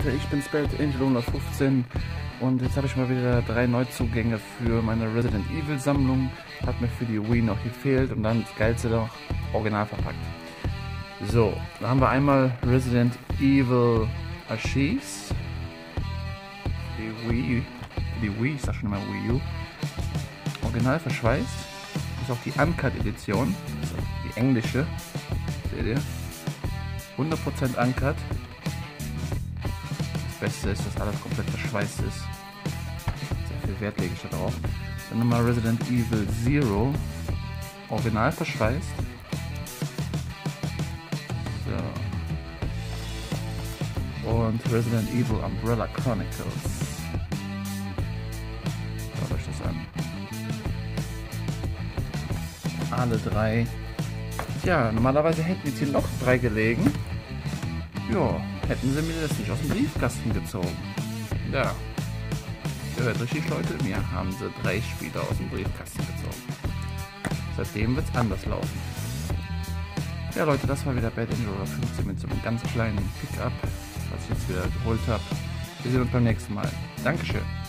Ich bin Spirit Angel 115 und jetzt habe ich mal wieder drei Neuzugänge für meine Resident Evil Sammlung. Hat mir für die Wii noch gefehlt und dann das Geilste noch original verpackt. So, da haben wir einmal Resident Evil Ashes. Die Wii, die Wii, ich sag schon immer Wii U. Original verschweißt. Ist auch die Uncut Edition. Die englische. Seht ihr? 100% Uncut. Beste ist, dass alles komplett verschweißt ist. Sehr viel Wert lege ich da drauf. Dann nochmal Resident Evil Zero. Original verschweißt. So. Und Resident Evil Umbrella Chronicles. Schaut euch das an. Alle drei. Tja, normalerweise hätten jetzt hier noch drei gelegen. Ja, hätten sie mir das nicht aus dem Briefkasten gezogen. Ja. Ihr hört richtig, Leute, mir haben sie drei Spiele aus dem Briefkasten gezogen. Seitdem wird es anders laufen. Ja, Leute, das war wieder Bad Angel 15 mit so einem ganz kleinen Pickup, was ich jetzt wieder geholt habe. Wir sehen uns beim nächsten Mal. Dankeschön.